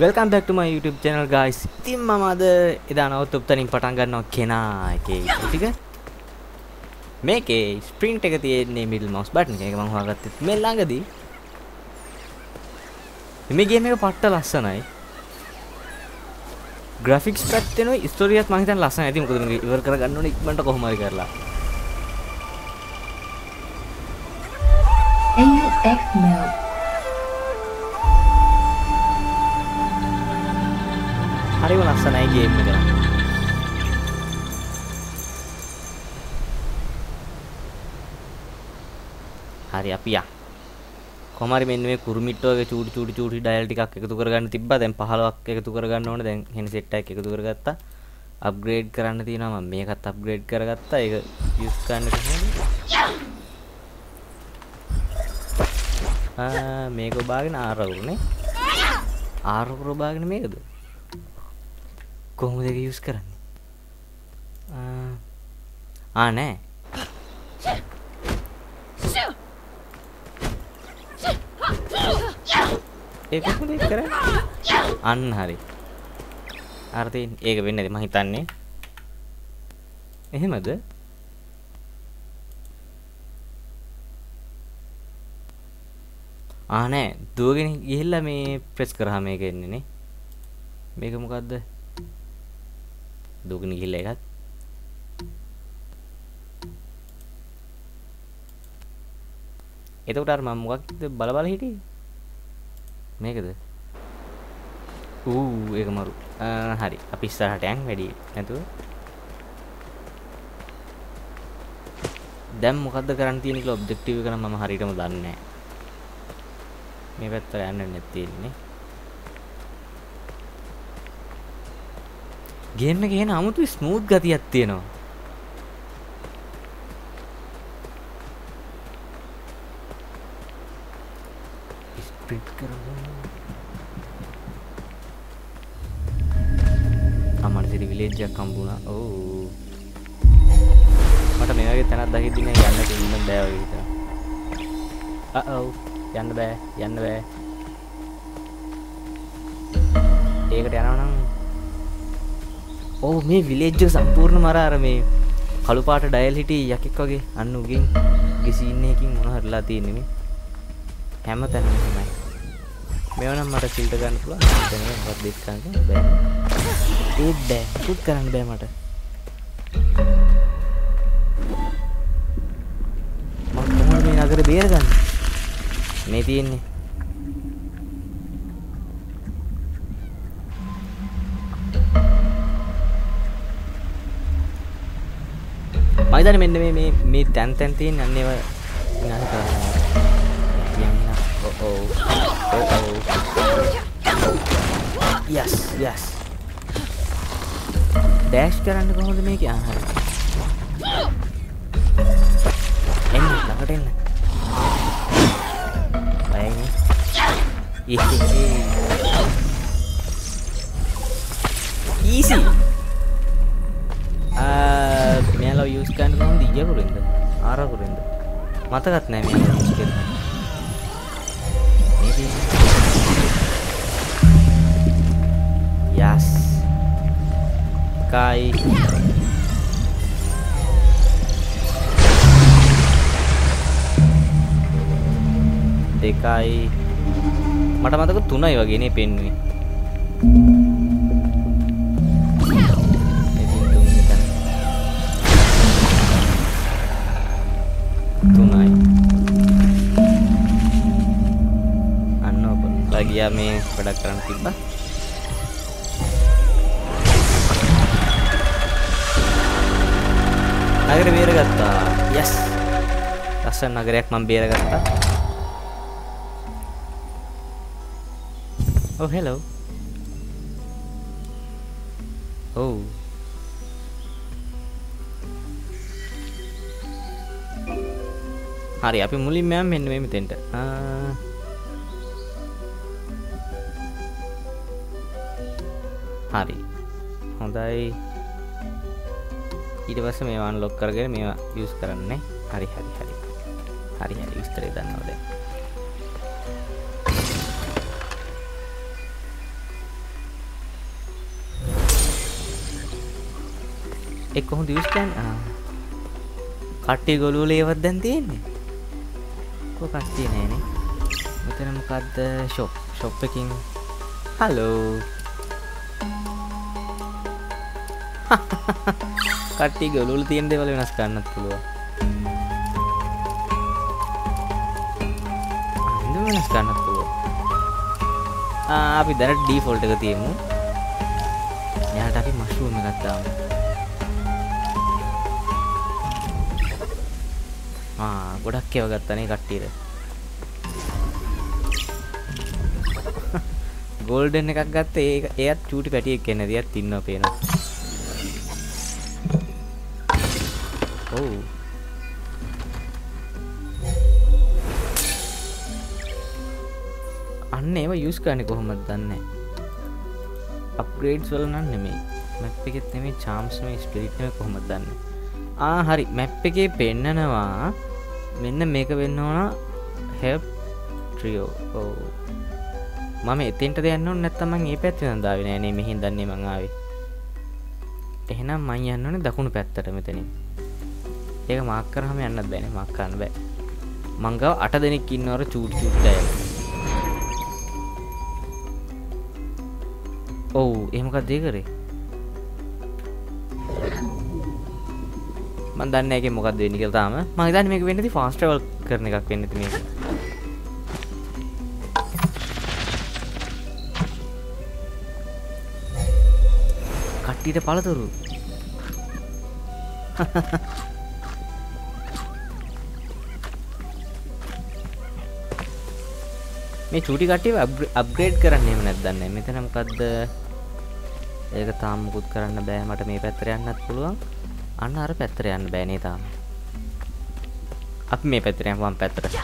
Welcome back to my YouTube channel guys. ඉතින් මම අද එදා නවත් උපතනින් පටන් ගන්නවා කෙනා එකේ ටික. මේකේ ස්ප්‍රින්ට් එක තියෙන්නේ මිඩල් මවුස් බටන් එක. ඒක මම හොයාගත්තේ මේ ළඟදී. මේ ගේම් එක පට්ට ලස්සනයි. ග්‍රෆික්ස් පැත්තෙනුයි ස්ටෝරියත් මම හිතන්නේ ලස්සනයි. ඉතින් මොකද මේක ඉවර කරගන්න ඕනේ ඉක්මනට කොහොම හරි කරලා. AUX mode. හරිම ලස්සනයි ගේම් එක. හරි අපි යා. කොහමරි මෙන්න මේ කුරුමිට්ටෝ වගේ චූටි චූටි චූටි ඩයල් ටිකක් එකතු කරගන්න තිබ්බා. දැන් 15ක් එකතු කරගන්න ඕනේ. දැන් හෙන සෙට් එකක් එකතු කරගත්තා. අප්ග්‍රේඩ් කරන්න තියෙනවා මම මේකත් අප්ග්‍රේඩ් කරගත්තා. ඒක යූස් කරන්න කොහොමද? ආ මේක ඔබාගෙන ආරවුනේ. ආරවුර ඔබාගෙන මේකද? කොහොමද ඒක යූස් කරන්නේ? ආ නෑ. ඒක කොහොමද ඒක කරන්නේ? අන්න හරි. අර තියෙන ඒක වෙන්නේ නැති මං හිතන්නේ. එහෙමද? ආ නෑ දුවගෙන ගිහිල්ලා මේ ප්‍රෙස් කරාම මේක එන්නේ නේ. මේක මොකද්ද? දුවගෙන ගිහිල්ලා එකක්. එතකොට අර මම මොකක්ද බල බල හිටියේ? මේකද? ඌ ඒක මරු. හරි. අපි ඉස්සරහට යන් වැඩි නැතුව. දැන් මොකද්ද කරන්න තියෙන්නේ කියලා ඔබ්ජෙක්ටිව් එක නම් මම හරියටම දන්නේ නැහැ. මේ පැත්තට යන්න නැත් තියෙන්නේ. ගේම් එකේ එන 아무තු ස්මූත් ගතියක් තියෙනවා. ස්ප්‍රින්ට් කරමු. අමර සිරි විලේජ් එකක් හම්බුණා. ඕ. මට මේ වගේ තැනක් දකිද්දි නේ යන්න දෙන්න බෑ වගේ හිතනවා. අ ඔව් යන්න බෑ යන්න බෑ. ඒකට යනවා නම් ඔව් මේ විලේජ් එක සම්පූර්ණම අර අර මේ කළු පාට ඩයල් හිටි යකෙක් වගේ අන්න උගෙන් ගෙසීන්න එකකින් මොන හරිලා තියෙන්නේ මේ හැම තැනම එහෙමයි මේව නම් මට ෆිල්ටර් ගන්න පුළුවන්. දැන් මොකක්ද දෙක් ගන්න බෑ ඒත් බෑ. පුත් කරන්න බෑ මට. මම කොහොමද මේ නගරේ බේරගන්නේ? මේ තියෙන්නේ. හිතන්නේ මෙන්න මේ මේ මේ තැන් තැන් තියෙන අන්න ඒවා විනාශ කරන්න. යස් යස් ඩෑෂ් කරන්න කොහොමද මේක? ආ හරි. එන්න ළඟට එන්න. බයයිනේ කරන්න කොහොමද ඊයකුරින්ද ආරකුරින්ද මතකත් නෑ මෙයාලා යූස් කරන්නේ මේ යස් කයි දෙකයි. මට මතක තුනයි වගේනේ පෙන්වුවේ. ගියා මේ වැඩක් කරන්න තිබ්බා. නගර බේරගත්තා. යස් ලස්සන නගරයක් මම බේරගත්තා. ඔව් හෙලෝ ඔව් හරි අපි මුලින්ම යමු මෙන්න මේ මෙතෙන්ට. හරි. හොඳයි. ඊට පස්ස මේවාන් ලොක් කරගෙන මේවා යස් කරන්නේ. හරි හරි හරි. හරි හරි. විස්තරය දන්නවද එක් කොහොඳ විස්ටන් කට්ටි ගොලුවල ඒවත් දැන් තියෙන්නේ. කො කට්ටිය නෑනේ. මෙතන මොකක්ද ශොප් ශොප් එකින් හලෝ කට්ටි ගොලුල් තියෙන දෙවල වෙනස් කරන්නත් පුළුව වෙනස් කරන්නත් පුළුව අපි දැනට ඩීෆෝල්ට එක තියමු. යාට අපි මශරුවම ගත්තාම ගොඩක් එව ගත්තනේ කට්ටියට. ගෝල්ඩන් එකක් ගත්ත ඒ එයත් චූටි පැටියෙක් කෙන දියත් තින්න පේනවා. යුස් කරන්නේ කොහොමද දන්නේ අප්ග්‍රේඩ්ස් වල නම් නෙමෙයි. මැප් එකෙත් නෙමෙයි චාම්ස් මේ ස්පිරිට් නෙමෙයි කොහොමද දන්නේ. ආ හරි. මැප් එකේ පෙන්නනවා. මෙන්න මේක වෙන්න ඕන හෙල්ප් ට්‍රියෝ ඔව්. මම එතෙන්ට දෙයන්න ඕන නැත්තම් මං ඒ පැත්තේ නම් දාවේ නෑ. නේ මෙහෙන් දන්නේ මං ආවේ. එහෙනම් මං යන්න ඕනේ දකුණු පැත්තට මෙතනින්. ඒක මාක් කරාම යන්නත් බෑනේ මාක් කරන්න බෑ. මං ගාව 8 දෙනෙක් ඉන්නවර චූටි චූටි අය ඔව් එහෙම මොකක්ද ඒ කරේ? මන් දන්න එක මොකක්ද වෙන්නේ කියලා තාම. මම හිතන්නේ මේක වෙන්නේ ෆාස්ට් ට්‍රැවල් කරන එකක් වෙන්නේ මේක. කට්ටියට පළතුරු. මේ චූටි කට්ටිය අප්ග්‍රේඩ් කරන්න එහෙම නැත්නම් මෙතන මොකද්ද? ඒක තාම මුකුත් කරන්න බෑ. මට මේ පැත්තට යන්නත් පුළුවන්. අන්න අර පැත්තට යන්න බෑනේ තාම අපි මේ පැත්තට යමු වම් පැත්තට.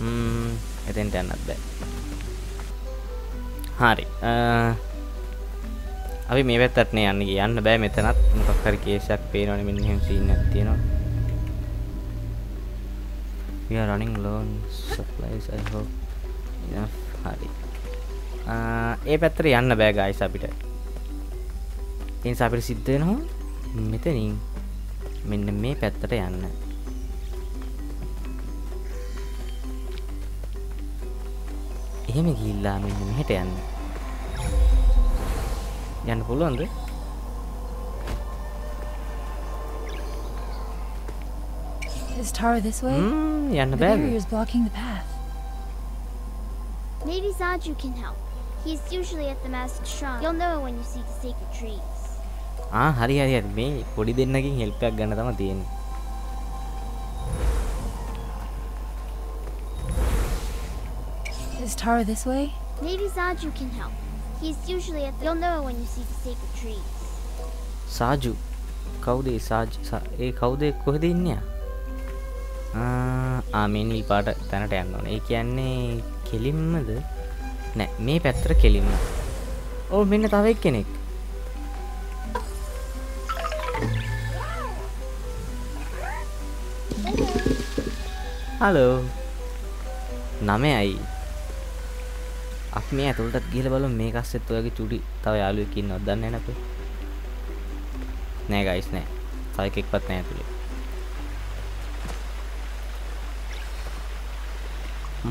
ම්ම් එතෙන්ට යන්නත් බෑ. හරි. අපි මේ පැත්තට නේ යන්න යන්න බෑ මෙතනත්. මොකක් හරි කේසයක් පේනවනේ මෙන්න එහෙම සීන් එකක් තියෙනවා. We are running low on supplies. I hope enough. හරි ඒ පැත්තට යන්න බෑ ගයිස් අපිට නිසා අපිට සිද්ධ වෙනවා මෙතනින් මෙන්න මේ පැත්තට යන්න එහෙම ගිහිල්ලා මෙන්න මෙහෙට යන්න යන්න පුළුවන්ද Is Tara this way? ම්ම් යන්න The බෑද barrier's blocking the path. Maybe Zaju can help. He's usually at the masked shrine. You'll know when you see the sacred trees. ආ හරි හරි හරි මේ පොඩි දෙන්නකින් හෙල්ප් එකක් ගන්න තමයි තියෙන්නේ Is Tara this way? Maybe Zaju can help. He's usually at the... You'll know when you see the sacred trees. සාජු කවුද ඒ සාජ් ඒ කවුද කොහෙද ඉන්නේ ආ මේ නිල් පාට තැනට යන්න ඕනේ. ඒ කියන්නේ කෙලින්මද? නෑ මේ පැත්තට කෙලින්ම. ඔව් මෙන්න තව එක්කෙනෙක්. හලෝ. නමයයි. අපි මේ ඇතුළටත් ගිහලා බලමු මේක අස්සෙත් ඔයගේ චුටි තව යාළුවෙක් ඉන්නවද දන්නේ නැහැ නේද? නෑ ගයිස් නෑ. තව එකෙක්වත් නෑ ඇතුලේ.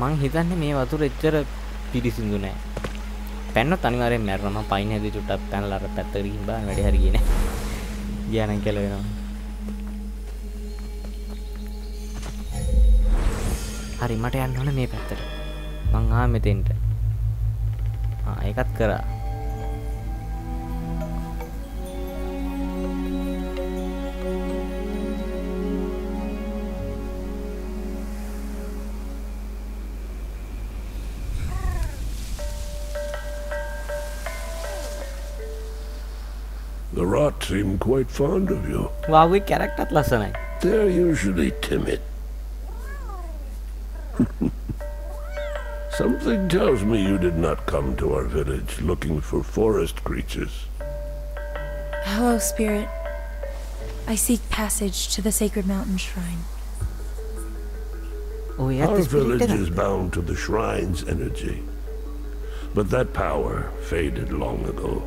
මං හිතන්නේ මේ වතුර එච්චර පිරිසිදු නෑ. පැන්නොත් අනිවාර්යෙන් මැරෙනවා. මම පයින් හැදී චුට්ටක් පැනලා අර පැත්තට ගිහින් බලන්න වැඩි හරි ගියේ නෑ. ගියා නම් කියලා වෙනවා. හරි මට යන්න ඕනේ මේ පැත්තට. මං ආ මෙතෙන්ට. ආ ඒකත් කරා. The rot seem quite fond of you. Wow, character lesson. They're usually timid. Something tells me you did not come to our village looking for forest creatures. Hello, spirit. I seek passage to the sacred mountain shrine. Our village is bound to the shrine's energy. But that power faded long ago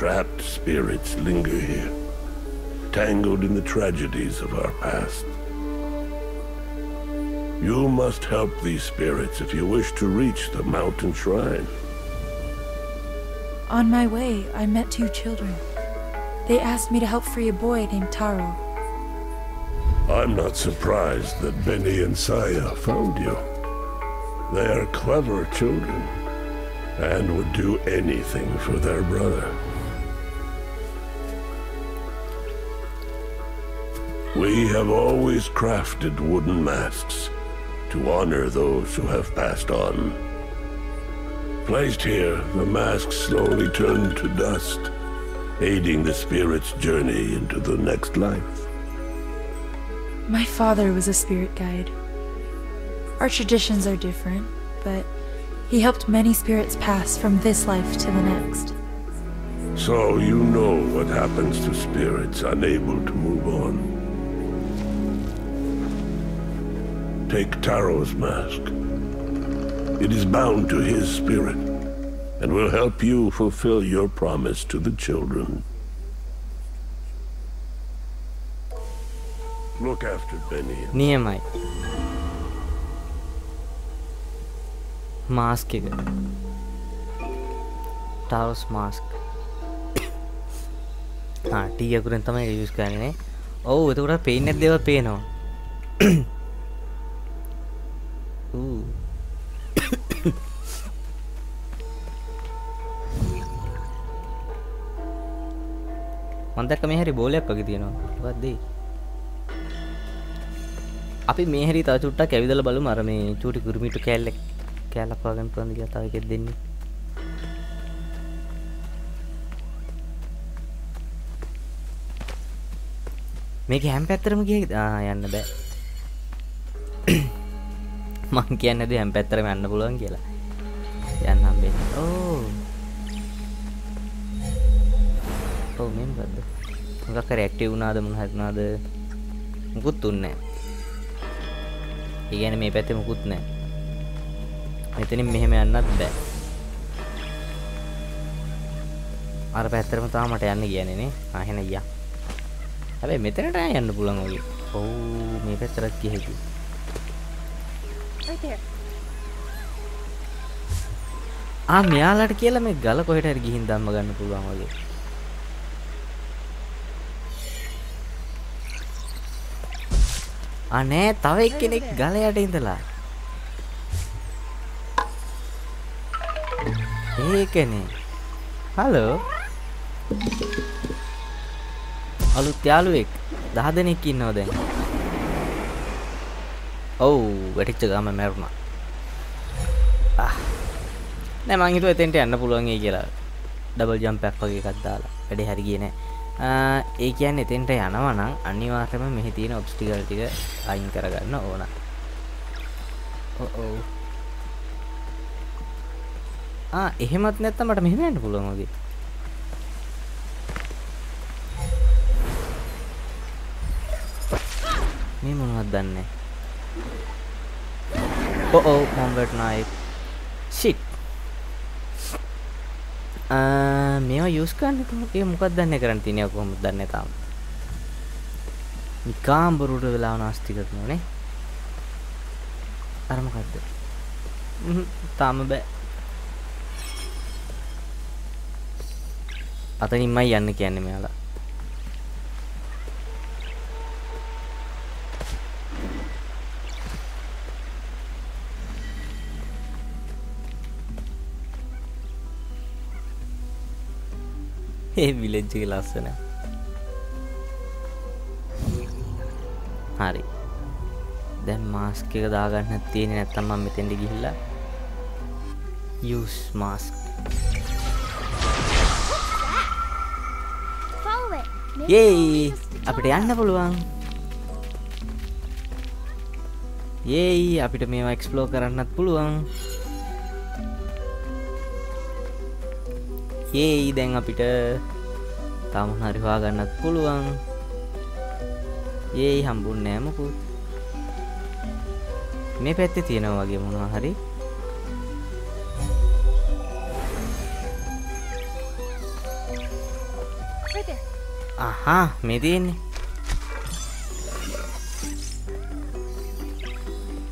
trapped spirits linger here, tangled in the tragedies of our past. You must help these spirits if you wish to reach the mountain shrine. On my way, I met two children. They asked me to help free a boy named Taro. I'm not surprised that Benny and Saya found you. They are clever children and would do anything for their brother. We have always crafted wooden masks to honor those who have passed on. Placed here, the masks slowly turn to dust, aiding the spirit's journey into the next life. My father was a spirit guide. Our traditions are different, but he helped many spirits pass from this life to the next. So you know what happens to spirits unable to move on. Take Taro's mask. It is bound to his spirit, and will help you fulfill your promise to the children. Look after Benny. නියමයි මාස්ක එක ටවස් mask ටීයකුරෙන් තමයි යස් කරන්නේ ඔවු එතකට පේනත් දෙව පේනවා මන්දක්ක මේ හැරි බෝලයක් වගේ තියෙනවා. වත්දේ අපි මේහරි තා චුට්ටක් ඇවිදල බලු මර මේ චූටි කුරමිට කෑල්ලෙක් කෑලක් වගන් පන්දි ගතාවකෙක් දෙන්නේ. මේක හැම් පැත්තරම කිය යන්න බෑ. මං කියන්නද හැම් පැත්තරම යන්න පුළුවන් කියලා. යන්න හම්බේ ඕ. ඔව් මේ මොකද්ද? මොකක් හරි ඇක්ටිව් වුණාද මොන හරි වුණාද? මුකුත් උන්නේ නැහැ. ඒ කියන්නේ මේ පැත්තේ මුකුත් නැහැ. මෙතනින් මෙහෙම යන්නත් බෑ. අර පැත්තරම තාම මට යන්න කියන්නේ නේ. ආ එහෙනම් ගියා හැබැයි මෙතනට යන්න පුළුවන් වගේ ඔව් මේ පැත්තටත් ගිය there. ආ මෙයාලට කියලා මේ ගල කොහෙට හරි ගිහින් ධම්ම ගන්න පුළුවන් වගේ. අනේ තව එක්කෙනෙක් ගල යට ඉඳලා. ඒකනේ. හලෝ. අලුත් යාළුවෙක් 10 දෙනෙක් ඉන්නවා දැන්. ඔව් වැටිච්ච ගම මැරුණා. ආ නෑ මං හිතුවා එතෙන්ට යන්න පුළුවන් ඒ කියලා. ඩබල් ජම්ප් එකක් වගේ එකක් දාලා. වැඩේ හරි ගියේ නෑ. ඒ කියන්නේ එතෙන්ට යනවා නම් අනිවාර්යයෙන්ම මෙහි තියෙන ඔබ්ස්ටිකල් ටික අයින් කරගන්න ඕන. ඔව්. ආ එහෙමත් නැත්තම් මට මෙහෙම යන්න පුළුවන් වගේ. මේ මොනවද දන්නේ ඔව් වැටුණා ඒ ෂිට් මේවා යස් කරන්න ඒ මොකක් දන්න කරන්න තිනය කොහොම දන්න තාම? නිකාම්බරුට වෙලා නාස්තිකත් නොනේ අරමකක්ද තාම බෑ. අතනින්මයි යන්න කියන්නේ මෙයාලා. ඒ විලෙජ් එක ලස්සන. හරි. දැන් මාස්ක් එක දාගන්න තියෙන නැත්තම් මම මෙතෙන්ට ගිහිල්ලා use mask. Follow it. Maybe යේයි it'll lead us to අපිට යන්න පුළුවන්. යේයි අපිට මේවා එක්ස්පලෝ කරන්නත් පුළුවන්. යේයි දැන් අපිට තම හරිවා ගන්නත් පුළුවන්. ඒයි හම්බුන් නෑමකු මේ පැත්තේ තියෙනවා වගේ මොනවා හරි. Right there. අහා මේ තියෙන්නේ.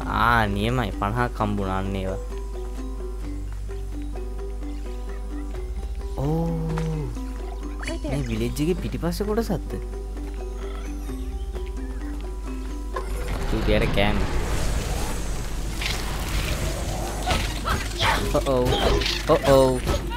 ආ නියමයි. පණහා කම්බුණන්න ඕ Right මේ there. විලෙජ්ජගේ පිටිපස්ස කොට සත්ත චූටියට කෑම. ඔෝ ඔෝ එන්න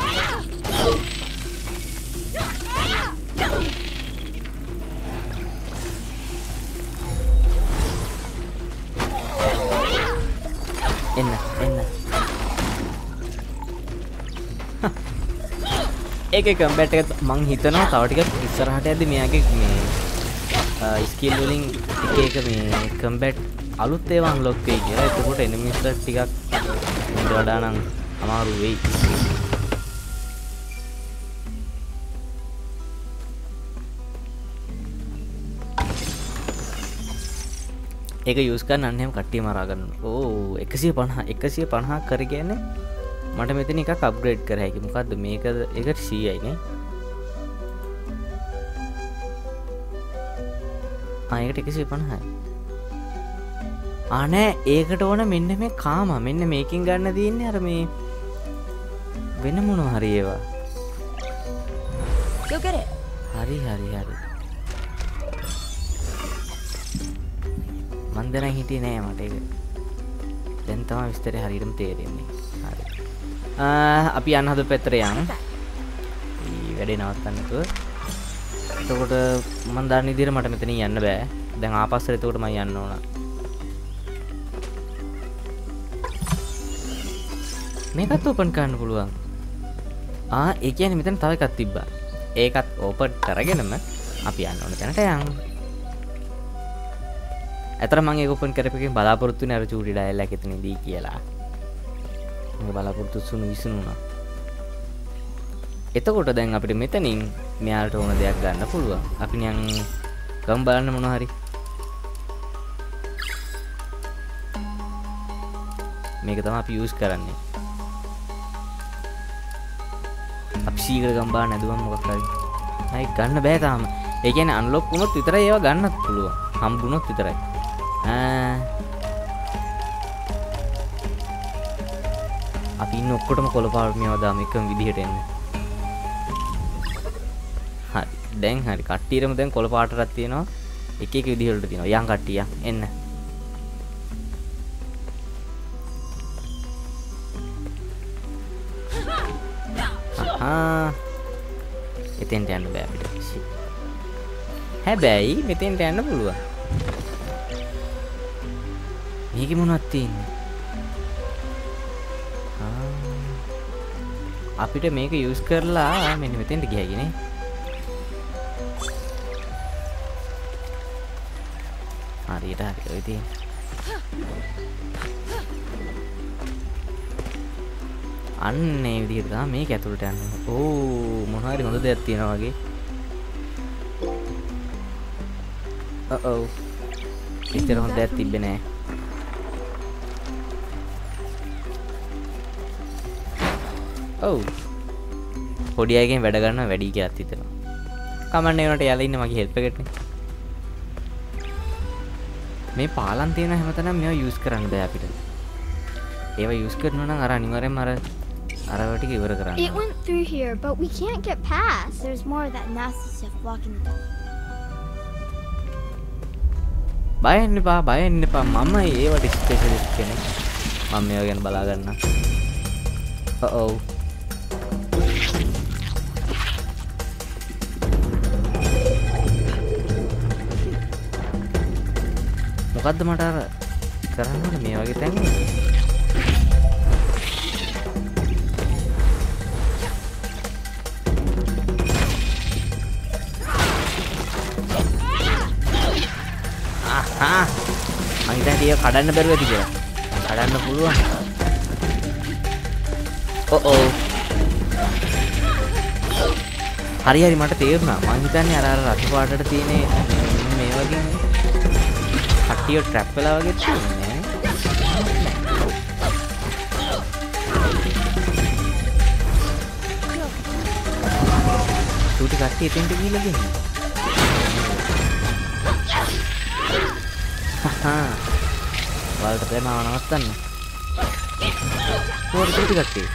ඒක කම්බැට් එක මං හිතනවා තව ටිකක් ඉස්සරහට ඇද්දි මෙයාගේ මේ ස්කිල් වලින් එක එක මේ කම්බැට් අලුත් ඒවා අන්ලොක් වෙයි කියලා. එතකොට එනිමිස්ලා ටිකක් ඊට වඩා නම් අමාරු වෙයි. ඒක යස් කරන්න අන්න එහෙම කට්ටිය මරා ගන්න ඕ එකසිය පණහ එකසිය පණහා කර කියන්නේ මට මෙතන එක කප්ග්‍රේඩ් කර. හැකි මොකක්ද මේකද එකට සීයයිනේ අයකට එකසිය පණහයි ආනෑ ඒකට ඕන මෙන්න මේ කාම. මෙන්න මේකින් ගන්න තියන්නේ අර මේ වෙන මොන හරි ඒවා. It. හරි හරි හරි. මන්දන හිටිය නෑ මට එක දැන් තම විස්තර හරිටම තේරෙන්නේ අපි අන්න හද පැත්තර යන්. ඒ වැඩේ නවත්තන්නතුව එතකොට මන්දාන ඉදිර මට මෙතන යන්න බෑ. දැන් ආපස්සර එතකොට ම යන්න ඕන. මේකත් ඕපන් කරන්න පුළුවන්. ආ ඒ කියන මෙතන තව එකක් තිබ්බා. ඒකත් ඕපට් කරගෙනම අපි යන්න ඕන තැනට යන්. ඇතර මගේ ඔපන් කරපකින් බලාපොරත්තු නර චූටි ඩයිල්ල එතන දී කියලා. මගේ බලාපොරත්තු සුණු විසුණුනා එතකොට දැන් අපිට මෙතනින් මෙයාට ඕන දෙයක් ගන්න පුළුවන්. අපි නියන් ගම් බලන්න මොන හරි. මේක තම අපි යස් කරන්නේ. අපි සීකර ගම්බා නැදුවම් මොකක් හරි. හයි ගන්න බෑ තාම. ඒ කියන්නේ අන්ලොක් වුණොත් විතරයි ඒවා ගන්නත් පුළුවන්. හම්බුනොත් විතරයි. ඈ අපි ඉන්න ඔක්කොටම කොළපාට මේවා දාම එකම විදිහට එන්න. හරි. දැන් හරි. කට්ටියටම දැන් කොළ පාටටත් තියෙනවා එක එක විදිහට තියෙනවා. යන් කට්ටිය එන්න. හා එතෙන්ට යන්න බෑ අපිට. හැබැයි මෙතෙන්ට යන්න පුළුවන්. මේක මොනවත් තියෙන්නේ අපිට මේක යස් කරලා මෙන්න මෙතෙන්ට ගියගෙන හරියට හරි ඔය තියෙන. අන්න ඒ විදිහට තමයි මේක ඇතුළට යන්න. ඕන. ඕ මොන හරි හොඳ දෙයක් තියෙනවා වගේ. ඔව් ඉතර හොඳ දෙයක් තිබ්බේ නෑ. ඔව්. පොඩි අයගෙන් වැඩ ගන්න වැඩි කියත් හිතෙනවා. කමන්න ඒනට යාලා ඉන්න මගේ හෙල්ප් එකට මේ පාලන් තියෙන හැමතැනම මේවා යූස් කරන්න බෑ අපිට. ඒවා යූස් කරනවා නම් අර අනිවාර්යෙන්ම අර අර ඒවා ටික ඉවර කරන්න. It went through here, but we can't get past. There's more of that nasty stuff blocking the door. බයන්න එපා බයන්න එපා. මම ඒවට ස්පේෂලිස්ට් කෙනෙක්. මම මේවා ගැන බලා ගන්න ඔව් මොකද්ද මට අර කරන්න ඕනේ මේ වගේ තැන්? ආහා. මං හිතා ටික කඩන්න බැරුව ඇති කියලා. කඩන්න පුළුවන්. ඔව් හරි හරි මට තේරුණා. මං හිතන්නේ අර අර රතු පාටට තියෙන මේ වගේ කට්ටිය ට්‍රැප් වෙලා වගේ තියෙන්නේ නේ. චූටි කට්ටිය එතෙන්ට ගිහිල්ලා ගිහින්. හහා. වලට දෙනවා නවත්තන්න. කොහොමද චූටි කට්ටිය?